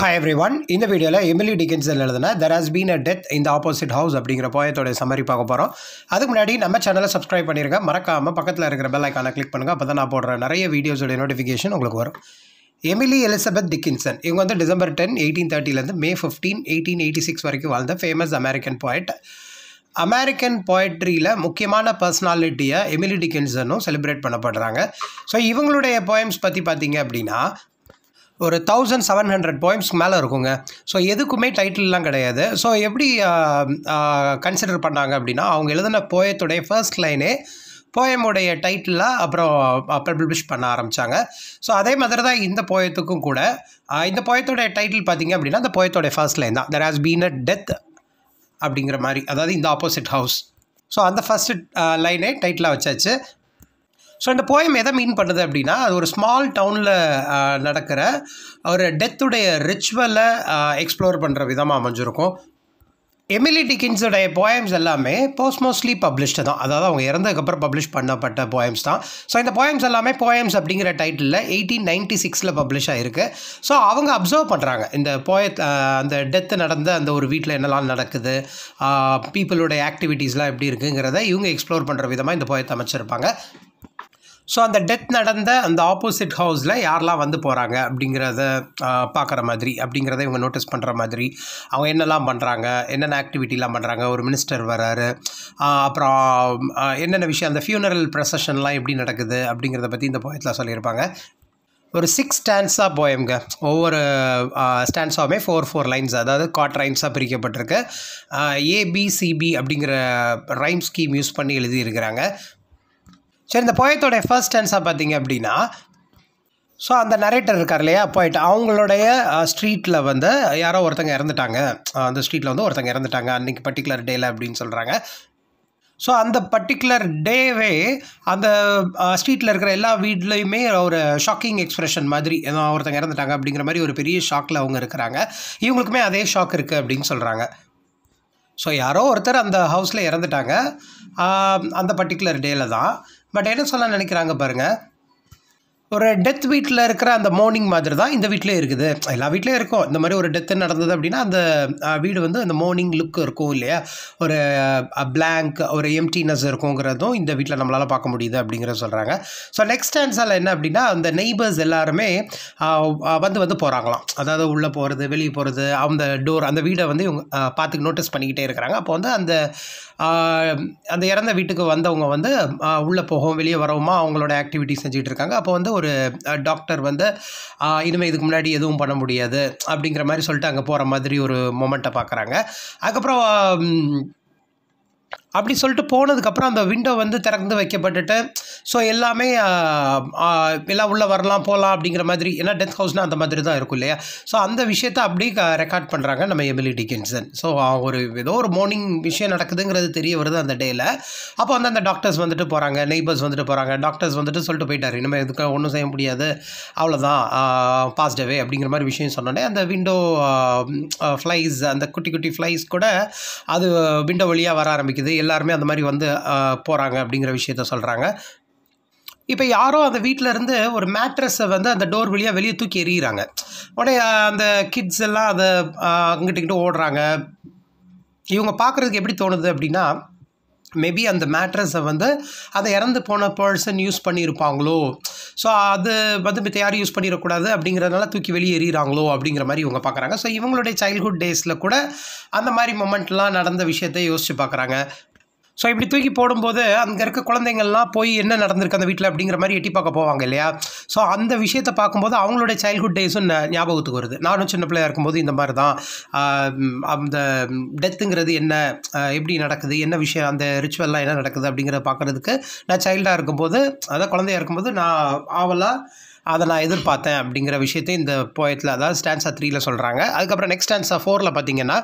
Hi every one இந்த வீடியோவில் Emily Dickinson எழுதுன there has been a death இந்த ஆப்போசிட் ஹவுஸ் அப்படிங்கிற போயத்தோட சம்மரி பார்க்க போகிறோம் அதுக்கு முன்னாடி நம்ம சேனலை சப்ஸ்கிரைப் பண்ணிருங்க. மறக்காமல் பக்கத்தில் இருக்கிற பெல் ஐக்கானை கிளிக் பண்ணுங்கள் அப்போ தான் நான் போடுற நிறைய வீடியோஸோட நோட்டிஃபிகேஷன் உங்களுக்கு வரும். எமிலி எலிசபெத் டிக்கின்சன் இவங்க வந்து December ten eighteen தேர்ட்டிலேருந்து May fifteen eighteen eighty six வரைக்கும் வாழ்ந்த ஃபேமஸ் அமெரிக்கன் போய்ட் அமெரிக்கன் போய்ட்ரியில் முக்கியமான பர்சனாலிட்டியை எமிலி டிக்கின்சனும் செலிப்ரேட் பண்ணப்படுறாங்க. ஸோ இவங்களுடைய போயம்ஸ் பற்றி பார்த்தீங்க அப்படின்னா ஒரு தௌசண்ட் செவன் ஹண்ட்ரட் போயம்ஸ்க்கு மேலே இருக்குங்க. ஸோ எதுக்குமே டைட்டில்லாம் கிடையாது. ஸோ எப்படி கன்சிடர் பண்ணாங்க அப்படின்னா அவங்க எழுதின போயத்துடைய ஃபர்ஸ்ட் லைனே போயமுடைய டைட்டிலாக அப்புறம் பப்ளிஷ் பண்ண ஆரம்பித்தாங்க ஸோ அதே மாதிரி தான் இந்த போயத்துக்கும் கூட. இந்த போயத்தோடைய டைட்டில் பார்த்தீங்க அப்படின்னா அந்த போயத்தோடைய ஃபர்ஸ்ட் லைன் தான். There has been a death அப்படிங்கிற மாதிரி. அதாவது இந்த ஆப்போசிட் ஹவுஸ் ஸோ அந்த ஃபஸ்ட்டு லைனே டைட்டிலாக வச்சாச்சு. ஸோ இந்த போயம் எதை மீன் பண்ணுது அப்படின்னா அது ஒரு ஸ்மால் டவுனில் நடக்கிற ஒரு டெத்துடைய ரிச்சுவலை எக்ஸ்ப்ளோர் பண்ணுற விதமாக அமைஞ்சிருக்கும். எமிலி டிக்கின்ஸோடைய போயம்ஸ் எல்லாமே போஸ்ட் மோஸ்ட்லி பப்ளிஷ்டு தான். அதாவது அவங்க இறந்ததுக்கப்புறம் பப்ளிஷ் பண்ணப்பட்ட போயம்ஸ் தான். ஸோ இந்த போயம்ஸ் எல்லாமே போயம்ஸ் அப்படிங்கிற டைட்டிலில் எயிட்டீன் நைன்டி சிக்ஸில் பப்ளிஷ் ஆகிருக்கு ஸோ அவங்க அப்சர்வ் பண்ணுறாங்க இந்த போய அந்த டெத்து நடந்த அந்த ஒரு வீட்டில் என்னெல்லாம் நடக்குது பீப்புளுடைய ஆக்டிவிட்டீஸ்லாம் எப்படி இருக்குங்கிறத இவங்க எக்ஸ்ப்ளோர் பண்ணுற விதமாக இந்த போயத்தை அமைச்சிருப்பாங்க. ஸோ அந்த டெத் நடந்த அந்த ஆப்போசிட் ஹவுஸில் யாரெல்லாம் வந்து போகிறாங்க அப்படிங்கிறத பார்க்குற மாதிரி அப்படிங்கிறத இவங்க நோட்டீஸ் பண்ணுற மாதிரி அவங்க என்னெல்லாம் பண்ணுறாங்க என்னென்ன ஆக்டிவிட்டிலாம் பண்ணுறாங்க ஒரு மினிஸ்டர் வராரு அப்புறம் என்னென்ன விஷயம் அந்த ஃபியூனரல் ப்ரொசஷன்லாம் எப்படி நடக்குது அப்படிங்கிறத பற்றி இந்த போயத்தில் சொல்லியிருப்பாங்க. ஒரு சிக்ஸ் ஸ்டான்ஸாக போயம்ங்க ஒவ்வொரு ஸ்டான்ஸாகவுமே ஃபோர் ஃபோர் லைன்ஸ் அதாவது காட் ரைம்ஸாக பிரிக்கப்பட்டிருக்கு. ஏபிசிபி அப்படிங்கிற ரைம் ஸ்கீம் யூஸ் பண்ணி எழுதியிருக்கிறாங்க. சரி இந்த போயத்தோடைய ஃபர்ஸ்ட் டென்ஸாக பார்த்தீங்க அப்படின்னா ஸோ அந்த நரேட்டர் இருக்கார் இல்லையா போயிட்டு அவங்களுடைய ஸ்ட்ரீட்டில் வந்து யாரோ ஒருத்தங்க இறந்துட்டாங்க. அந்த ஸ்ட்ரீட்டில் வந்து ஒருத்தங்க இறந்துட்டாங்க அன்றைக்கி பர்டிகுலர் டேயில் அப்படின்னு சொல்கிறாங்க ஸோ அந்த பர்டிகுலர் டேவே அந்த ஸ்ட்ரீட்டில் இருக்கிற எல்லா வீட்லேயுமே ஒரு ஷாக்கிங் எக்ஸ்ப்ரெஷன் மாதிரி ஏதோ ஒருத்தங்க இறந்துட்டாங்க அப்படிங்கிற மாதிரி ஒரு பெரிய ஷாக்கில் அவங்க இருக்கிறாங்க. இவங்களுக்குமே அதே ஷாக் இருக்குது அப்படின்னு சொல்கிறாங்க ஸோ யாரோ ஒருத்தர் அந்த ஹவுஸில் இறந்துட்டாங்க. அந்த பர்டிகுலர் டேயில் தான். பட் என்ன சொல்ல நினைக்கிறாங்க பாருங்கள் ஒரு டெத் வீட்டில் இருக்கிற அந்த மார்னிங் மாதிரி தான் இந்த வீட்லேயே இருக்குது. எல்லா வீட்லேயும் இருக்கும். இந்த மாதிரி ஒரு டெத்து நடந்தது அப்படின்னா அந்த வீடு வந்து அந்த மார்னிங் லுக் இருக்கும் இல்லையா? ஒரு பிளாங்க் ஒரு எம்டினஸ் இருக்குங்கிறதும் இந்த வீட்டில் நம்மளால் பார்க்க முடியுது அப்படிங்கிறத சொல்கிறாங்க ஸோ நெக்ஸ்ட் ஆன்சரில் என்ன அப்படின்னா அந்த நெய்பர்ஸ் எல்லாருமே வந்து வந்து போகிறாங்களாம் அதாவது உள்ளே போகிறது வெளியே போகிறது அந்த டோர் அந்த வீடை வந்து இவங்க பார்த்து நோட்டீஸ் பண்ணிக்கிட்டே இருக்கிறாங்க. அப்போ வந்து அந்த அந்த இறந்த வீட்டுக்கு வந்தவங்க வந்து உள்ளே போகவும் வெளியே வரவுமா அவங்களோட ஆக்டிவிட்டி செஞ்சுட்டு இருக்காங்க அப்போ வந்து ஒரு டாக்டர் வந்து இனிமேல் இதுக்கு முன்னாடி எதுவும் பண்ண முடியாது அப்படிங்கிற மாதிரி சொல்லிட்டு அங்கே போகிற மாதிரி ஒரு மொமெண்ட்டை பார்க்குறாங்க. அதுக்கப்புறம் அப்படி சொல்லிட்டு போனதுக்கப்புறம் அந்த விண்டோ வந்து திறந்து வைக்கப்பட்டுட்டு ஸோ எல்லாமே எல்லாம் உள்ளே வரலாம் போகலாம் அப்படிங்கிற மாதிரி ஏன்னா டெத் ஹவுஸ்னால் அந்த மாதிரி தான் இருக்கும் இல்லையா? ஸோ அந்த விஷயத்தை அப்படியே ரெக்கார்ட் பண்ணுறாங்க நம்ம எமிலி டிக்கின்சன் ஸோ ஒரு ஏதோ ஒரு மார்னிங் விஷயம் நடக்குதுங்கிறது தெரிய வருது அந்த டேயில் அப்போ வந்து அந்த டாக்டர்ஸ் வந்துட்டு போகிறாங்க நெய்பர்ஸ் வந்துட்டு போகிறாங்க டாக்டர்ஸ் வந்துட்டு சொல்லிட்டு போயிட்டார் இனிமேல் இதுக்கு ஒன்றும் செய்ய முடியாது அவ்வளோதான் பாஸ்ட் அவே அப்படிங்கிற மாதிரி விஷயம் சொன்னோன்னே அந்த விண்டோ ஃப்ளைஸ் அந்த குட்டி குட்டி ஃப்ளைஸ் கூட அது விண்டோ வழியாக வர ஆரம்பிக்குது. எல்லாருமே அந்த மாதிரி வந்து போகிறாங்க அப்படிங்கிற விஷயத்த சொல்கிறாங்க இப்போ யாரோ அந்த வீட்டில் இருந்து ஒரு மேட்ரஸை வந்து அந்த டோர் வழியாக வெளியே தூக்கி எறிகிறாங்க உடனே அந்த கிட்ஸ் எல்லாம் அதை ஆஹ், அங்கிட்டு ஓடுறாங்க. இவங்க பார்க்குறதுக்கு எப்படி தோணுது அப்படின்னா மேபி அந்த மேட்ரஸை வந்து அதை இறந்து போன பர்சன் யூஸ் பண்ணியிருப்பாங்களோ? ஸோ அது வந்து மித்த யாரும் யூஸ் பண்ணிடக்கூடாது அப்படிங்கிறதுனால தூக்கி வெளியே எறிகிறாங்களோ அப்படிங்கிற மாதிரி இவங்க பார்க்குறாங்க ஸோ இவங்களுடைய சைல்ட்ஹுட் டேஸில் கூட அந்த மாதிரி மொமெண்ட்லாம் நடந்த விஷயத்தை யோசித்து பார்க்குறாங்க ஸோ இப்படி தூக்கி போடும்போது அங்கே இருக்க குழந்தைங்கள்லாம் போய் என்ன நடந்திருக்கு அந்த வீட்டில் அப்படிங்கிற மாதிரி எட்டி பார்க்க போவாங்க இல்லையா? ஸோ அந்த விஷயத்தை பார்க்கும்போது அவங்களுடைய சைல்ட்ஹுட் டேஸும் ஞாபகத்துக்கு வருது. நானும் சின்ன பிள்ளையா இருக்கும்போது இந்த மாதிரி தான். அந்த டெத்துங்கிறது என்ன எப்படி நடக்குது என்ன விஷயம் அந்த ரிச்சுவல்லாம் என்ன நடக்குது அப்படிங்கிறத பார்க்குறதுக்கு நான் சைல்டாக இருக்கும்போது அதாவது குழந்தையா இருக்கும்போது நான் ஆவலாக அதை நான் எதிர்பார்த்தேன் அப்படிங்கிற விஷயத்தை இந்த போயத்தில் அதாவது ஸ்டான்ஸா த்ரீல சொல்கிறாங்க அதுக்கப்புறம் நெக்ஸ்ட் ஸ்டான்ஸா ஃபோரில் பார்த்தீங்கன்னா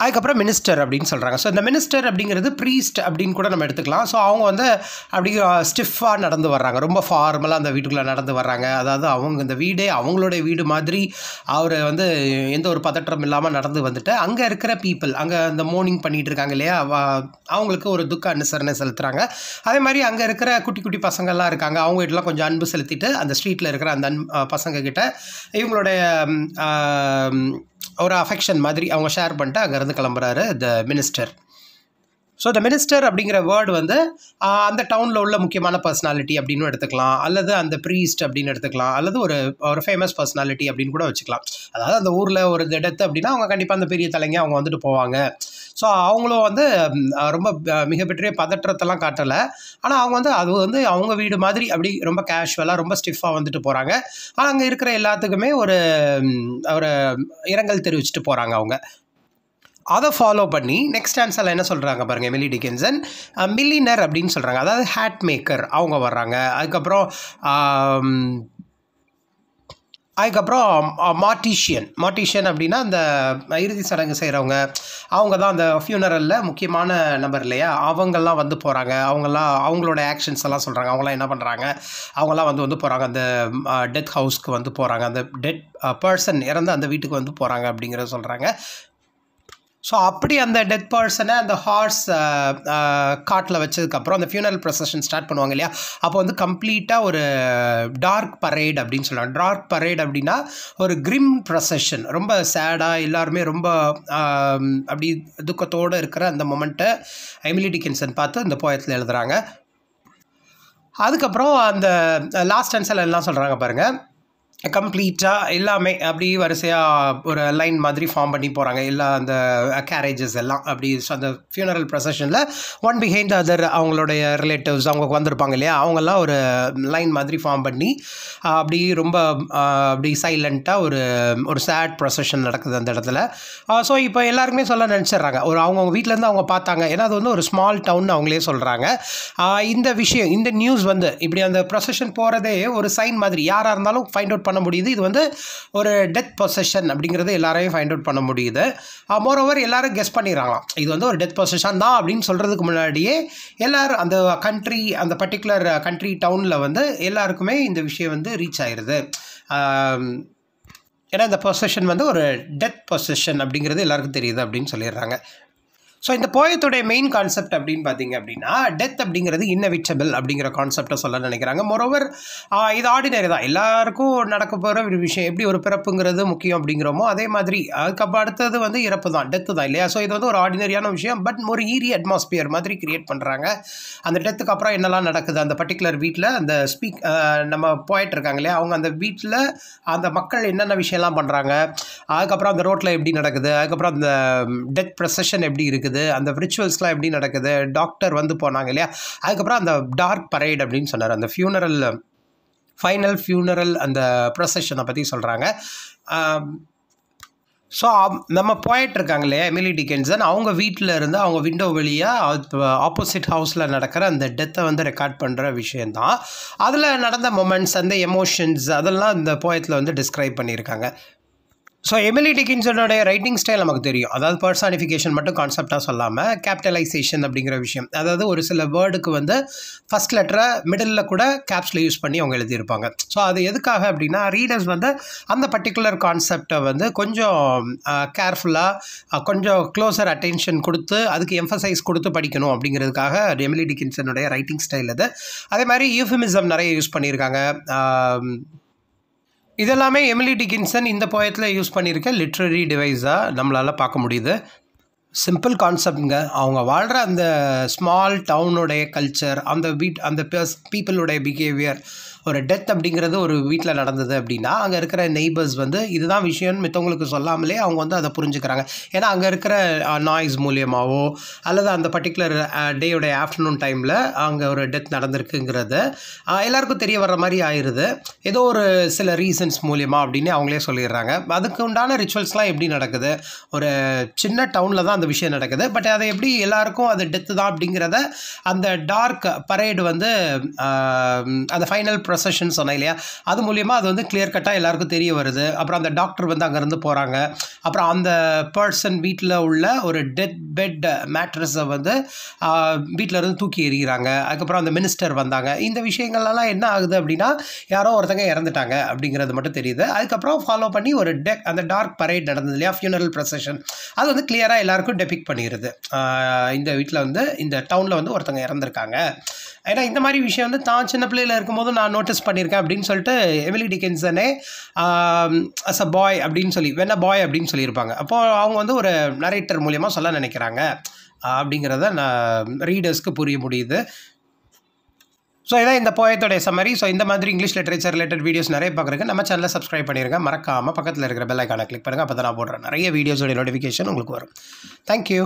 அதுக்கப்புறம் மினிஸ்டர் அப்படின்னு சொல்கிறாங்க ஸோ இந்த மினிஸ்டர் அப்படிங்கிறது ப்ரீஸ்ட் அப்படின்னு கூட நம்ம எடுத்துக்கலாம். ஸோ அவங்க வந்து அப்படி ஸ்டிஃபாக நடந்து வர்றாங்க. ரொம்ப ஃபார்மலாக அந்த வீட்டுக்குள்ளே நடந்து வர்றாங்க. அதாவது அவங்க இந்த வீடே அவங்களுடைய வீடு மாதிரி அவர் வந்து எந்த ஒரு பதற்றம் இல்லாமல் நடந்து வந்துட்டு அங்கே இருக்கிற பீப்புள் அங்கே இந்த மோர்னிங் பண்ணிகிட்டு இருக்காங்க இல்லையா? அவங்களுக்கு ஒரு துக்க அனுசரணை செலுத்துகிறாங்க அதே மாதிரி அங்கே இருக்கிற குட்டி குட்டி பசங்கள்லாம் இருக்காங்க. அவங்க வீட்டெலாம் கொஞ்சம் அன்பு செலுத்திட்டு அந்த ஸ்ட்ரீட்டில் இருக்கிற அந்த அன் பசங்கக்கிட்ட இவங்களுடைய ஒரு அஃபெக்ஷன் மாதிரி அவங்க ஷேர் பண்ணிட்டு அங்கேருந்து கிளம்புறாரு the minister so the minister அப்படிங்கிற வேர்டு வந்து அந்த டவுனில் உள்ள முக்கியமான பர்சனாலிட்டி அப்படின்னு எடுத்துக்கலாம். அல்லது அந்த ப்ரீஸ்ட் அப்படின்னு எடுத்துக்கலாம். அல்லது ஒரு ஒரு ஃபேமஸ் பர்சனாலிட்டி அப்படின்னு கூட வச்சுக்கலாம். அதாவது அந்த ஊரில் ஒரு இடத்து அப்படின்னா அவங்க கண்டிப்பாக அந்த பெரிய தலைங்க அவங்க வந்துட்டு போவாங்க. ஸோ அவங்களும் வந்து ரொம்ப மிகப்பெரிய பதற்றத்தெல்லாம் காட்டலை. ஆனால் அவங்க வந்து அது வந்து அவங்க வீடு மாதிரி அப்படி ரொம்ப கேஷுவலாக ரொம்ப ஸ்டிஃபாக வந்துட்டு போகிறாங்க ஆனால் அங்கே இருக்கிற எல்லாத்துக்குமே ஒரு ஒரு இரங்கல் தெரிவிச்சுட்டு போகிறாங்க அவங்க. அதை ஃபாலோ பண்ணி நெக்ஸ்ட் ஆன்சரில் என்ன சொல்கிறாங்க பாருங்கள் எமிலி டிக்கின்சன் மில்லினர் அப்படின்னு சொல்கிறாங்க அதாவது ஹேட் மேக்கர் அவங்க வர்றாங்க. அதுக்கப்புறம் அதுக்கப்புறம் மார்டிஷியன் மார்டிஷியன் அப்படின்னா அந்த இறுதி சடங்கு செய்கிறவங்க அவங்க தான் அந்த ஃபியூனரலில் முக்கியமான நபர் இல்லையா? அவங்கெல்லாம் வந்து போகிறாங்க அவங்கெல்லாம் அவங்களோட ஆக்ஷன்ஸ் எல்லாம் சொல்கிறாங்க அவங்களாம் என்ன பண்ணுறாங்க அவங்கெல்லாம் வந்து வந்து போகிறாங்க அந்த டெத் ஹவுஸ்க்கு வந்து போகிறாங்க அந்த டெத் பர்சன் இறந்து அந்த வீட்டுக்கு வந்து போகிறாங்க அப்படிங்கிறத சொல்கிறாங்க ஸோ அப்படி அந்த டெத் பர்சனை அந்த ஹார்ஸ் காட்டில் வச்சதுக்கப்புறம் அந்த ஃபியூனரல் ப்ரொசஷன் ஸ்டார்ட் பண்ணுவாங்க இல்லையா? அப்போ வந்து கம்ப்ளீட்டாக ஒரு டார்க் பரேட் அப்படின்னு சொல்லுவாங்க. டார்க் பரேட் அப்படின்னா ஒரு கிரிம் ப்ரொசஷன் ரொம்ப சேடாக எல்லாருமே ரொம்ப அப்படி துக்கத்தோடு இருக்கிற அந்த மொமெண்ட்டை எமிலி டிக்கின்சன் பார்த்து அந்த போயத்தில் எழுதுகிறாங்க அதுக்கப்புறம் அந்த லாஸ்ட் ஆன்சர் எல்லாம் சொல்கிறாங்க பாருங்கள் கம்ப்ளீட்டாக எல்லாமே அப்படி வரிசையாக ஒரு லைன் மாதிரி ஃபார்ம் பண்ணி போகிறாங்க எல்லா அந்த கேரேஜஸ் எல்லாம். அப்படி அந்த ஃபியூனரல் ப்ரொசஷனில் ஒன் பிஹைண்ட் அதர் அவங்களுடைய ரிலேட்டிவ்ஸ் அவங்க வந்திருப்பாங்க இல்லையா? அவங்கெல்லாம் ஒரு லைன் மாதிரி ஃபார்ம் பண்ணி அப்படி ரொம்ப அப்படி சைலண்ட்டாக ஒரு ஒரு சேட் ப்ரொசஷன் நடக்குது அந்த இடத்துல. ஸோ இப்போ எல்லாருக்குமே சொல்ல நினச்சிடுறாங்க. ஒரு அவங்கவுங்க வீட்டிலேருந்து அவங்க பார்த்தாங்க. ஏன்னா அது வந்து ஒரு ஸ்மால் டவுன் அவங்களே சொல்கிறாங்க இந்த விஷயம் இந்த நியூஸ் வந்து இப்படி அந்த ப்ரொசஷன் போகிறதே ஒரு சைன் மாதிரி. யாராக இருந்தாலும் ஃபைண்ட் அவுட் பண்ண முடியுது. இது வந்து ஒரு டெத் பொசஷன் அப்படிங்கிறது எல்லாரையும் ஃபைண்ட் அவுட் பண்ண முடியுது. மோரோவர் எல்லாரும் கெஸ் பண்ணிடுறாங்களாம். இது வந்து ஒரு டெத் பொசஷன் தான் அப்படின்னு சொல்கிறதுக்கு முன்னாடியே எல்லோரும் அந்த கண்ட்ரி அந்த பர்டிகுலர் கண்ட்ரி டவுனில் வந்து எல்லாருக்குமே இந்த விஷயம் வந்து ரீச் ஆயிடுது ஏன்னா இந்த பொசஷன் வந்து ஒரு டெத் பொசஷன் அப்படிங்கிறது எல்லாருக்கும் தெரியுது அப்படின்னு சொல்லிடுறாங்க. ஸோ இந்த போயத்துடைய மெயின் கான்செப்ட் அப்படின்னு பார்த்தீங்க அப்படின்னா டெத் அப்படிங்கிறது இன்னவிட்டபிள் அப்படிங்கிற கான்செப்டை சொல்ல நினைக்கிறாங்க. மொரோவர் இது ஆர்டினரி தான். எல்லாருக்கும் நடக்க போகிற ஒரு விஷயம். எப்படி ஒரு பிறப்புங்கிறது முக்கியம் அப்படிங்கிறோமோ அதே மாதிரி அதுக்கப்புறம் அடுத்தது வந்து இறப்பு தான். டெத்து தான் இல்லையா? ஸோ இது வந்து ஒரு ஆர்டினரியான விஷயம் பட் ஒரு ஈரி அட்மாஸ்பியர் மாதிரி கிரியேட் பண்ணுறாங்க அந்த டெத்துக்கு அப்புறம் என்னெல்லாம் நடக்குது? அந்த பர்டிகுலர் வீட்டில் அந்த ஸ்பீக் நம்ம போயிட்டு இருக்காங்க இல்லையா? அவங்க அந்த வீட்டில் அந்த மக்கள் என்னென்ன விஷயம்லாம் பண்ணுறாங்க அதுக்கப்புறம் அந்த ரோட்டில் எப்படி நடக்குது? அதுக்கப்புறம் அந்த டெத் ப்ரொசஷன் எப்படி இருக்குது? அந்த ரிச்சுவல்ஸ்லாம் எப்படி நடக்குது? டாக்டர் வந்து போனாங்க இல்லையா? அதுக்கப்புறம் அந்த டார்க் பரேட் அப்படின்னு சொன்னார். அந்த ஃபியூனரல் ஃபைனல் ஃபியூனரல் அந்த ப்ரொசஷனை பற்றி சொல்கிறாங்க ஸோ நம்ம போயிட்டு இருக்காங்க இல்லையா? எமிலி டிகென்சன் அவங்க வீட்டில் இருந்து அவங்க விண்டோ வழியாக ஆப்போசிட் ஹவுஸில் நடக்கிற அந்த டெத்தை வந்து ரெக்கார்ட் பண்ணுற விஷயந்தான் அதில் நடந்த மொமெண்ட்ஸ் அந்த எமோஷன்ஸ் அதெல்லாம் இந்த போயத்தில் வந்து டிஸ்கிரைப் பண்ணியிருக்காங்க. ஸோ எமிலி டிக்கின்சனுடைய ரைட்டிங் ஸ்டைல் நமக்கு தெரியும். அதாவது பர்சானிஃபிகேஷன் மட்டும் கான்செப்டாக சொல்லாமல் கேபிட்டலைசேஷன் அப்படிங்கிற விஷயம். அதாவது ஒரு சில வேர்டுக்கு வந்து ஃபஸ்ட் லெட்டரை மிடில் கூட கேப்ஸில் யூஸ் பண்ணி அவங்க எழுதியிருப்பாங்க. ஸோ அது எதுக்காக அப்படின்னா ரீடர்ஸ் வந்து அந்த பர்டிகுலர் கான்செப்டை வந்து கொஞ்சம் கேர்ஃபுல்லாக கொஞ்சம் க்ளோஸர் அட்டென்ஷன் கொடுத்து அதுக்கு எம்ஃபசைஸ் கொடுத்து படிக்கணும் அப்படிங்கிறதுக்காக எமிலி டிக்கின்சனுடைய ரைட்டிங் ஸ்டைல் அது. அதே மாதிரி யூஃபிமிசம் நிறைய யூஸ் பண்ணியிருக்காங்க. இதெல்லாமே எமிலி டிகின்சன் இந்த போயத்தில் யூஸ் பண்ணியிருக்க லிட்ரரி டிவைஸாக நம்மளால் பார்க்க முடியுது. சிம்பிள் கான்செப்ட்ங்க அவங்க வாழ்கிற அந்த ஸ்மால் டவுனுடைய கல்ச்சர் அந்த வீட் அந்த பீப்புளுடைய பிஹேவியர் ஒரு டெத் அப்படிங்கிறது ஒரு வீட்டில் நடந்தது அப்படின்னா அங்கே இருக்கிற நெய்பர்ஸ் வந்து இதுதான் விஷயம்னு மித்தவங்களுக்கு சொல்லாமலே அவங்க வந்து அதை புரிஞ்சுக்கிறாங்க. ஏன்னா அங்கே இருக்கிற நாய்ஸ் மூலியமாகவோ அல்லது அந்த பர்டிகுலர் டேயோடைய ஆஃப்டர்நூன் டைமில் அங்கே ஒரு டெத் நடந்திருக்குங்கிறது எல்லாருக்கும் தெரிய வர்ற மாதிரி ஆயிடுது ஏதோ ஒரு சில ரீசன்ஸ் மூலியமாக அப்படின்னு அவங்களே சொல்லிடுறாங்க. அதுக்கு உண்டான ரிச்சுவல்ஸ்லாம் எப்படி நடக்குது? ஒரு சின்ன டவுனில் தான் அந்த விஷயம் நடக்குது. பட் அதை எப்படி எல்லாருக்கும் அது டெத்து தான் அப்படிங்கிறத அந்த டார்க் பரேடு வந்து அந்த ஃபைனல் ப்ரொசஷன் சொன்னேன் இல்லையா? அது மூலியமாக அது வந்து கிளியர் கட்டாக எல்லாருக்கும் தெரிய வருது. அப்புறம் அந்த டாக்டர் வந்து அங்கேருந்து போகிறாங்க அப்புறம் அந்த பர்சன் வீட்டில் உள்ள ஒரு டெத் பெட் மேட்ரஸை வந்து வீட்டில் இருந்து தூக்கி எறிகிறாங்க. அதுக்கப்புறம் அந்த மினிஸ்டர் வந்தாங்க. இந்த விஷயங்கள்லாம் என்ன ஆகுது அப்படின்னா யாரோ ஒருத்தங்க இறந்துட்டாங்க அப்படிங்கிறது மட்டும் தெரியுது. அதுக்கப்புறம் ஃபாலோ பண்ணி ஒரு டெக் அந்த டார்க் பரேட் நடந்தது இல்லையா? ஃபியூனரல் ப்ரொசஷன் அது வந்து கிளியராக எல்லாருக்கும் டெபிக் பண்ணிடுது இந்த வீட்டில் வந்து இந்த டவுனில் வந்து ஒருத்தங்க இறந்துருக்காங்க. ஏன்னா இந்த மாதிரி விஷயம் வந்து தான் சின்ன பிள்ளையில் இருக்கும்போது நான் நோட்டீஸ் பண்ணியிருக்கேன் அப்படின்னு சொல்லிட்டு எமிலி டிக்கன்சனே அஸ் அ பாய் அப்படின்னு சொல்லி வென் அ பாய் அப்படின்னு சொல்லியிருப்பாங்க. அப்போது அவங்க வந்து ஒரு நரேட்டர் மூலியமாக சொல்ல நினைக்கிறாங்க. அப்படிங்கிறத நான் ரீடர்ஸ்க்கு புரிய முடியுது. ஸோ இதான் இந்த போயத்தோடைய சம்மரி ஸோ இந்த மாதிரி இங்கிலீஷ் லிட்ரேச்சர் ரிலேட்டட் வீடியோஸ் நிறைய பார்க்குறதுக்கு நம்ம சேனலை சப்ஸ்கிரைப் பண்ணிருங்க. மறக்காமல் பக்கத்தில் இருக்கிற பெல் ஐக்கானை கிளிக் பண்ணுங்கள் அப்போ தான் நான் போடுறேன் நிறைய வீடியோஸோடைய நோட்டிஃபிகேஷன் உங்களுக்கு வரும். தேங்க்யூ